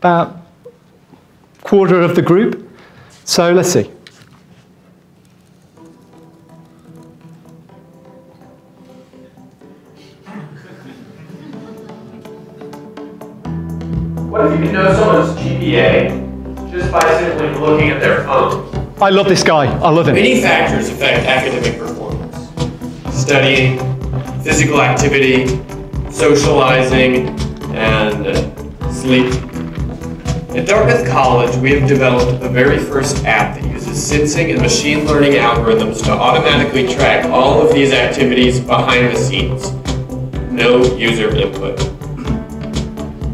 about quarter of the group. So let's see. What if you can know someone's GPA just by simply looking at their phone. I love this guy. I love him. Many factors affect academic performance. Studying, physical activity, socializing, and sleep. At Dartmouth College, we have developed the very first app that uses sensing and machine learning algorithms to automatically track all of these activities behind the scenes. No user input.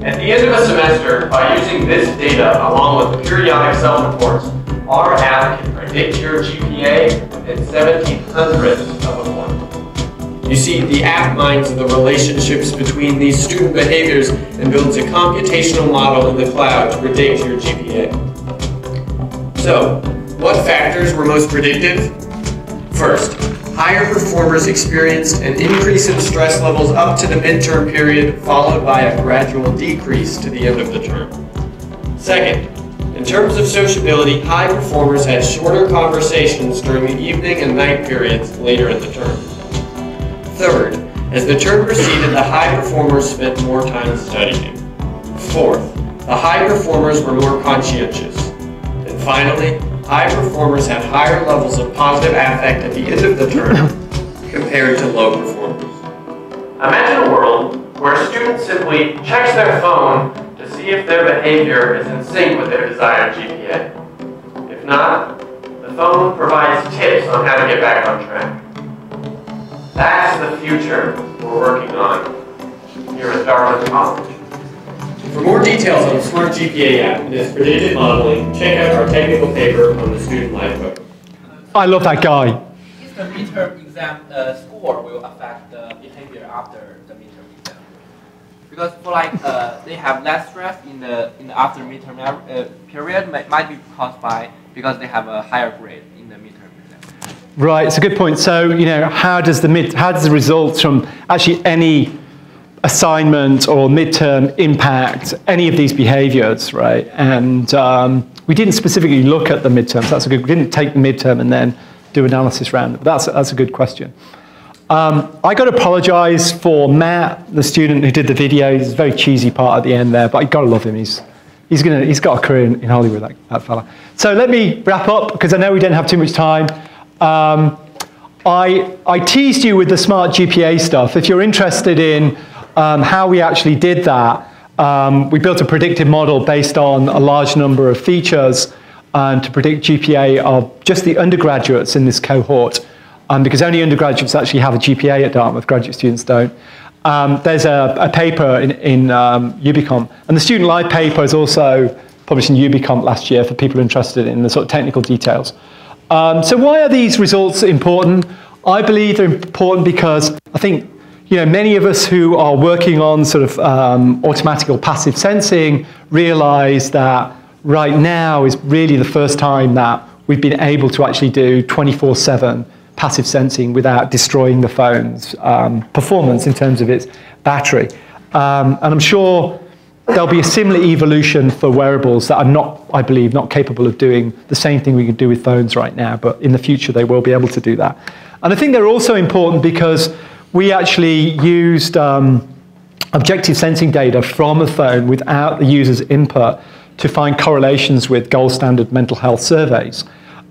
At the end of a semester, by using this data along with periodic self-reports, our app can predict your GPA within 17 hundredths of a point. You see, the app mines the relationships between these student behaviors and builds a computational model in the cloud to predict your GPA. So, what factors were most predictive? First, higher performers experienced an increase in stress levels up to the midterm period, followed by a gradual decrease to the end of the term. Second, in terms of sociability, high performers had shorter conversations during the evening and night periods later in the term. Third, as the term proceeded, the high performers spent more time studying. Fourth, the high performers were more conscientious. And finally, high performers had higher levels of positive affect at the end of the term compared to low performers. Imagine a world where a student simply checks their phone to see if their behavior is in sync with their desired GPA. If not, the phone provides tips on how to get back on track. That's the future we're working on here at Dartmouth College. For more details on the Smart GPA app and its predictive modeling, check out our technical paper on the student life book. I love that guy. Is the midterm exam uh, score will affect the behavior after the midterm exam? Because for like uh, they have less stress in the in the after midterm uh, period might, might be caused by because they have a higher grade in the midterm exam. Right, it's a good point. So, you know, how does the mid, how does the results from actually any assignment or midterm impact any of these behaviors, right? And um, we didn't specifically look at the midterms. That's a good. We didn't take the midterm and then do analysis. But that's that's a good question. Um, I got to apologise for Matt, the student who did the video. He's a very cheesy part at the end there, but I got to love him. He's he's gonna he's got a career in, in Hollywood, that, that fella. So let me wrap up because I know we don't have too much time. Um, I, I teased you with the smart GPA stuff. If you're interested in um, how we actually did that, um, we built a predictive model based on a large number of features um, to predict GPA of just the undergraduates in this cohort, um, because only undergraduates actually have a GPA at Dartmouth, graduate students don't. Um, there's a, a, paper in, in um, UbiComp, and the Student Life paper is also published in UbiComp last year for people interested in the sort of technical details. Um, so why are these results important? I believe they're important because I think you know, many of us who are working on sort of um, automatic or passive sensing realize that right now is really the first time that we've been able to actually do 24-7 passive sensing without destroying the phone's um, performance in terms of its battery. Um, and I'm sure there'll be a similar evolution for wearables that are not, I believe, not capable of doing the same thing we can do with phones right now, but in the future they will be able to do that. And I think they're also important because we actually used um, objective sensing data from a phone without the user's input to find correlations with gold standard mental health surveys.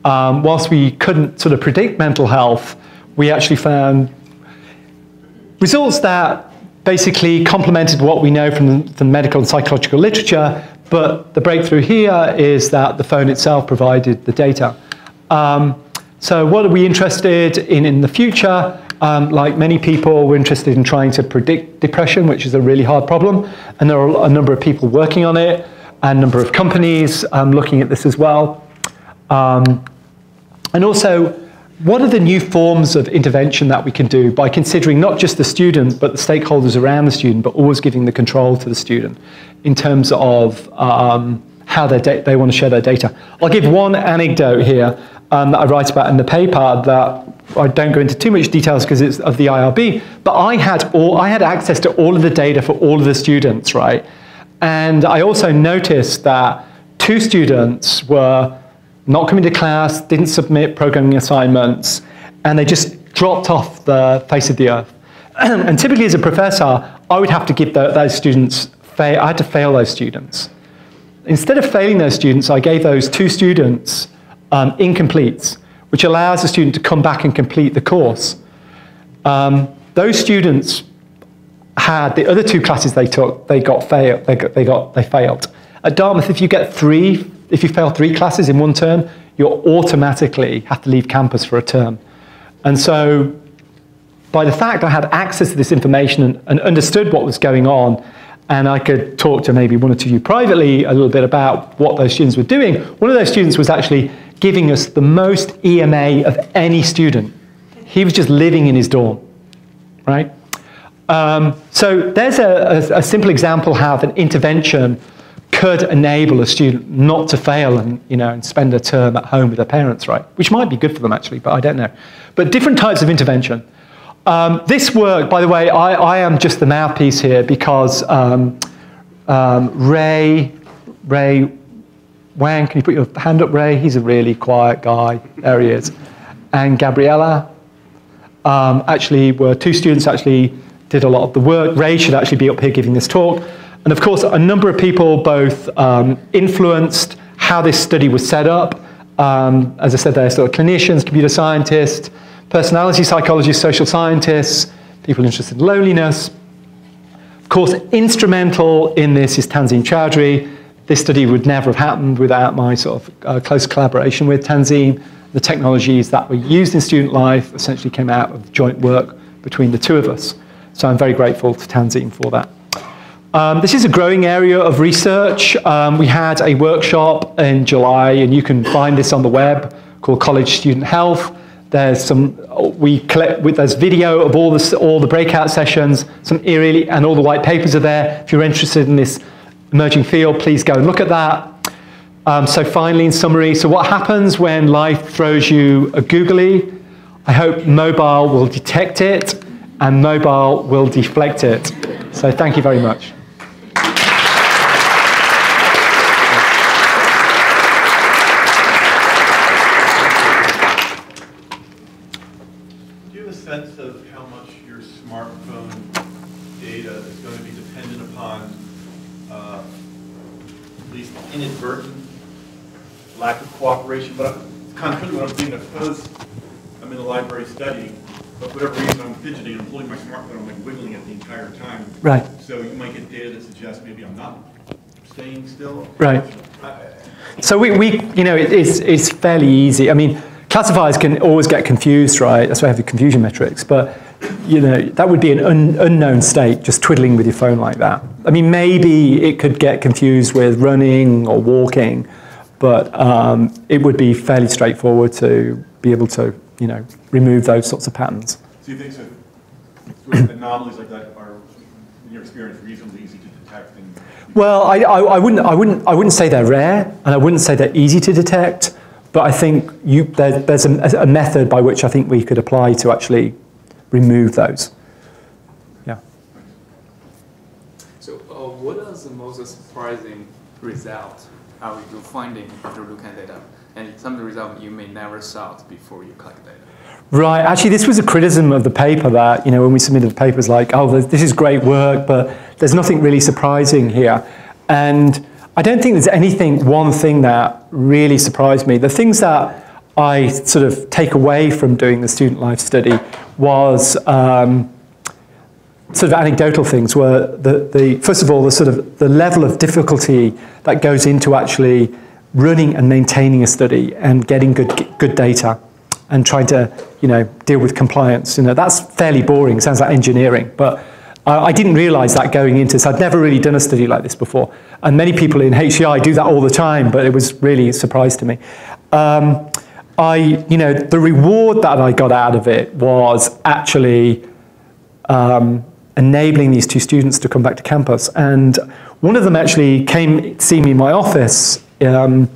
Um, whilst we couldn't sort of predict mental health, we actually found results that basically complemented what we know from the, medical and psychological literature, but the breakthrough here is that the phone itself provided the data. Um, so what are we interested in in the future? Um, like many people, we're interested in trying to predict depression, which is a really hard problem. And there are a number of people working on it, and a number of companies um, looking at this as well. Um, and also, what are the new forms of intervention that we can do by considering not just the student, but the stakeholders around the student, but always giving the control to the student in terms of um, how they want to share their data. I'll give one anecdote here um, that I write about in the paper that I don't go into too much details because it's of the IRB, but I had, all, I had access to all of the data for all of the students, right? And I also noticed that two students were not coming to class, didn't submit programming assignments, and they just dropped off the face of the earth. and typically as a professor, I would have to give the, those students, fail, I had to fail those students. Instead of failing those students, I gave those two students um, incompletes which allows the student to come back and complete the course. Um, those students had the other two classes they took, they got failed. They got, they got they failed. At Dartmouth, if you get three, if you fail three classes in one term, you automatically have to leave campus for a term. And so, by the fact I had access to this information and, and understood what was going on, and I could talk to maybe one or two of you privately a little bit about what those students were doing. One of those students was actually giving us the most EMA of any student. He was just living in his dorm, right? Um, so there's a, a, a, simple example how an intervention could enable a student not to fail and, you know, and spend a term at home with their parents, right? Which might be good for them, actually, but I don't know. But different types of intervention. Um, this work, by the way, I, I, am just the mouthpiece here because um, um Ray, Ray Wang, can you put your hand up, Ray? He's a really quiet guy. There he is. And Gabriella um, actually were two students actually did a lot of the work. Ray should actually be up here giving this talk. And of course, a number of people both um, influenced how this study was set up. Um, as I said, they're sort of clinicians, computer scientists, personality psychologists, social scientists, people interested in loneliness. Of course, instrumental in this is Tanzeem Choudhury, this study would never have happened without my sort of uh, close collaboration with Tanzeem. The technologies that were used in student life essentially came out of joint work between the two of us. So I'm very grateful to Tanzeem for that. Um, this is a growing area of research. Um, we had a workshop in July, and you can find this on the web called College Student Health. There's some, we collect, with, there's video of all, this, all the breakout sessions, some eerily, and all the white papers are there. If you're interested in this emerging field, please go and look at that. Um, so finally, in summary, so what happens when life throws you a googly? I hope mobile will detect it and mobile will deflect it. So thank you very much. Of? But to what I'm thinking. because I'm in the library studying, but for whatever reason I'm fidgeting, I'm holding my smartphone, I'm like wiggling it the entire time. Right. So you might get data that suggests maybe I'm not staying still. Right. So we, we you know, it, it's, it's fairly easy. I mean, classifiers can always get confused, right? That's why I have the confusion matrix. But, you know, that would be an un, unknown state, just twiddling with your phone like that. I mean, maybe it could get confused with running or walking, but um, it would be fairly straightforward to be able to, you know, remove those sorts of patterns. So you think so, sort of anomalies like that are, in your experience, reasonably easy to detect and Well, I, I, I, wouldn't, I, wouldn't, I wouldn't say they're rare, and I wouldn't say they're easy to detect, but I think you, there, there's a, a method by which I think we could apply to actually remove those. Yeah. So, uh, what are the most surprising results are you finding after looking at data? And some of the results you may never thought before you collect data. Right. Actually, this was a criticism of the paper that, you know, when we submitted the papers, like, oh, this is great work, but there's nothing really surprising here. And I don't think there's anything, one thing that really surprised me. The things that I sort of take away from doing the student life study was um, sort of anecdotal things were the, the, first of all, the sort of the level of difficulty that goes into actually running and maintaining a study and getting good, good data and trying to, you know, deal with compliance. You know, that's fairly boring, sounds like engineering, but uh, I didn't realize that going into this. I'd never really done a study like this before. And many people in HCI do that all the time, but it was really a surprise to me. Um, I, you know, the reward that I got out of it was actually um, enabling these two students to come back to campus. And one of them actually came see me in my office um,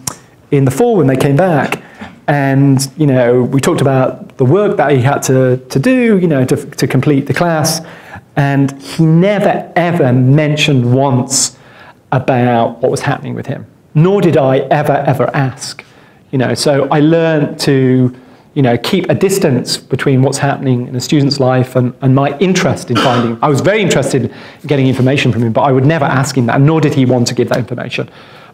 in the fall when they came back. And, you know, we talked about the work that he had to, to do, you know, to, to complete the class. And he never, ever mentioned once about what was happening with him. Nor did I ever, ever ask. You know, so I learned to, you know, keep a distance between what's happening in a student's life and, and my interest in finding. I was very interested in getting information from him, but I would never ask him that, nor did he want to give that information.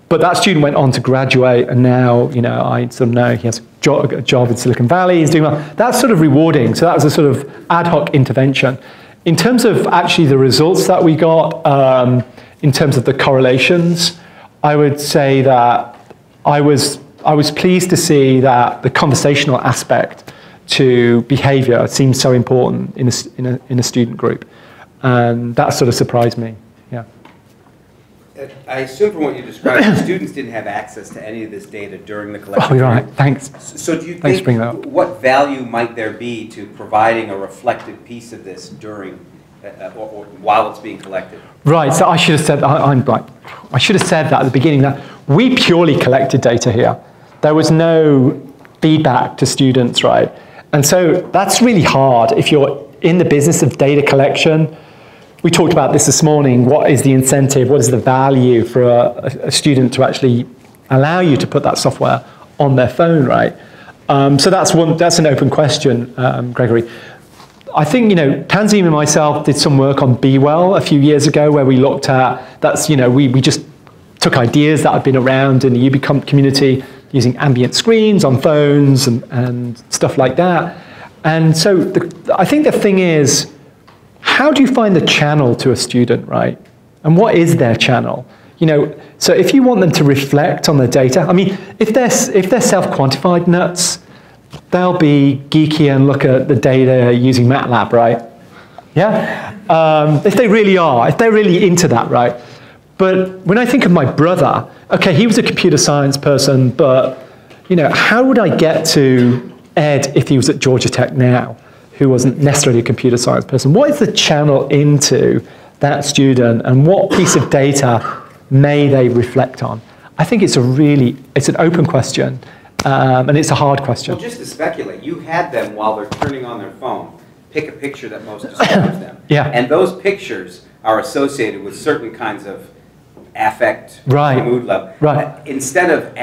But that student went on to graduate, and now, you know, I sort of know he has a job, in Silicon Valley, he's doing well. That's sort of rewarding. So that was a sort of ad hoc intervention. In terms of actually the results that we got, um, in terms of the correlations, I would say that I was, I was pleased to see that the conversational aspect to behavior seems so important in a, in a, in a student group. And that sort of surprised me, yeah. Uh, I assume from what you described, the students didn't have access to any of this data during the collection. Oh, you're right, thanks. So do you Thanks think, what value might there be to providing a reflective piece of this during, uh, uh, or, or while it's being collected? Right, so I should have said, I, I'm like, I should have said that at the beginning, that we purely collected data here. There was no feedback to students, right? And so that's really hard if you're in the business of data collection. We talked about this this morning. What is the incentive? What is the value for a, a student to actually allow you to put that software on their phone, right? Um, so that's one. That's an open question, um, Gregory. I think you know Tanzeem and myself did some work on BeWell a few years ago, where we looked at that's you know we we just took ideas that had been around in the UB com- community using ambient screens on phones and, and stuff like that. And so the, I think the thing is, how do you find the channel to a student, right? And what is their channel? You know, so if you want them to reflect on the data, I mean, if they're, if they're self-quantified nuts, they'll be geeky and look at the data using MATLAB, right? Yeah? Um, if they really are, if they're really into that, right? But when I think of my brother, okay, he was a computer science person, but, you know, how would I get to Ed if he was at Georgia Tech now, who wasn't necessarily a computer science person? What is the channel into that student and what piece of data may they reflect on? I think it's a really, it's an open question Um, and it's a hard question. Well, just to speculate, you had them while they're turning on their phone, pick a picture that most describes them. Yeah. And those pictures are associated with certain kinds of affect, Right. mood level. Right. Instead of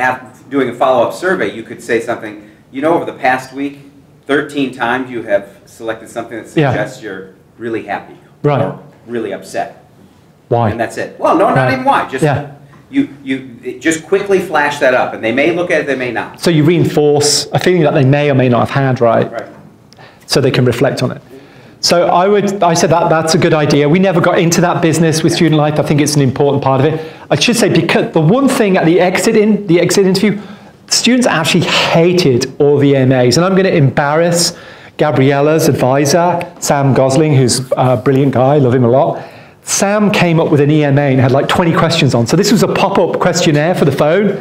doing a follow-up survey, you could say something, you know, over the past week, 13 times you have selected something that Yeah. suggests you're really happy. Right. Or really upset. Why? And that's it. Well, no, not Right. even why, just, Yeah. you, you, just quickly flash that up, and they may look at it, they may not. So you reinforce a feeling that they may or may not have had, right? Right. So they can reflect on it. So I would, I said that that's a good idea. We never got into that business with student life. I think it's an important part of it. I should say because the one thing at the exit in the exit interview, students actually hated all the EMAs, and I'm going to embarrass Gabriella's advisor, Sam Gosling, who's a brilliant guy. Love him a lot. Sam came up with an EMA and had like 20 questions on. So this was a pop-up questionnaire for the phone.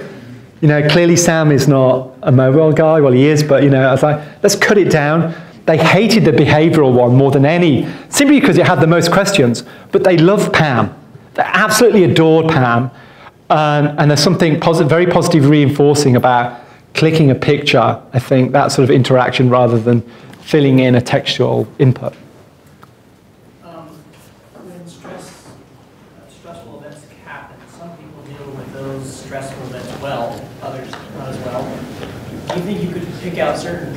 You know, clearly Sam is not a mobile guy. Well, he is, but you know, I was like, let's cut it down. They hated the behavioral one more than any, simply because it had the most questions. But they loved PAM. They absolutely adored PAM. Um, and there's something posi- very positive reinforcing about clicking a picture, I think, that sort of interaction rather than filling in a textual input. Um, When uh, stressful events happen, some people deal with those stressful events well, others not as well. Do you think you could pick out certain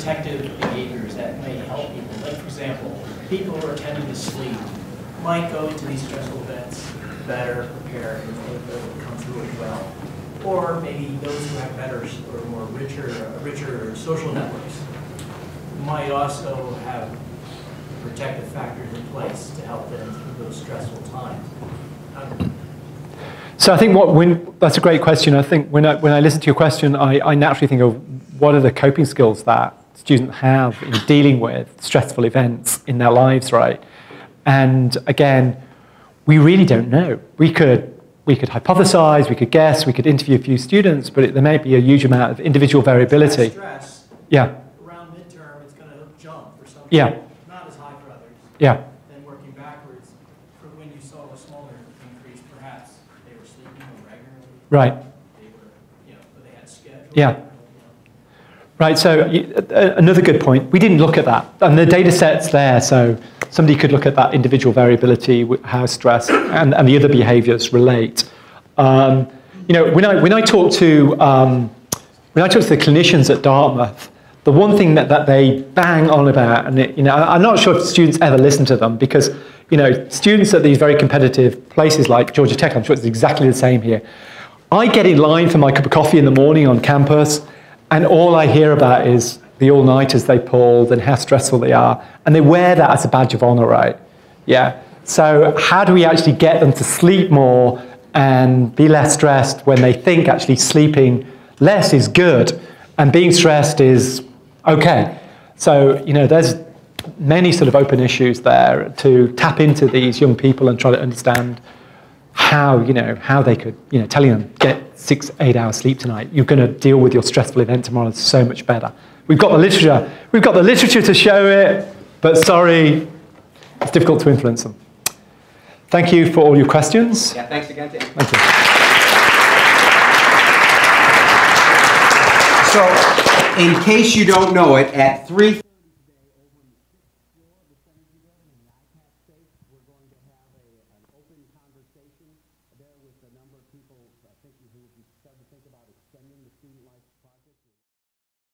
protective behaviors that may help people? Like, for example, people who are tending to sleep might go into these stressful events better prepared and they'll come through it well. Or maybe those who have better or more richer, richer social networks might also have protective factors in place to help them through those stressful times. Um, So I think what when that's a great question. I think when I, when I listen to your question, I, I naturally think of what are the coping skills that students have in dealing with stressful events in their lives, right? And again, we really don't know. We could we could hypothesize, we could guess, we could interview a few students, but it, there may be a huge amount of individual variability. Stress, Yeah, around midterm, it's going to jump for some Yeah. not as high for others. yeah, Then working backwards, for when you saw a smaller increase, perhaps they were sleeping more regularly, right. they were, you know, but they had schedule. Yeah. Right, so uh, another good point. We didn't look at that. And the data set's there, so somebody could look at that individual variability, how stress and, and the other behaviors relate. Um, you know, when I, when I talk to, um, when I talk to the clinicians at Dartmouth, the one thing that, that they bang on about, and it, you know, I'm not sure if students ever listen to them because, you know, students at these very competitive places like Georgia Tech, I'm sure it's exactly the same here. I get in line for my cup of coffee in the morning on campus, and all I hear about is the all-nighters they pulled and how stressful they are, and they wear that as a badge of honor, right? Yeah. So how do we actually get them to sleep more and be less stressed when they think actually sleeping less is good and being stressed is okay? So you know, there's many sort of open issues there to tap into these young people and try to understand how you know how they could you know telling them get six eight hours sleep tonight. You're going to deal with your stressful event tomorrow so much better. We've got the literature. We've got the literature to show it but sorry it's difficult to influence them. Thank you for all your questions. Yeah, thanks again, Tim. thank you. So, in case you don't know it, at three.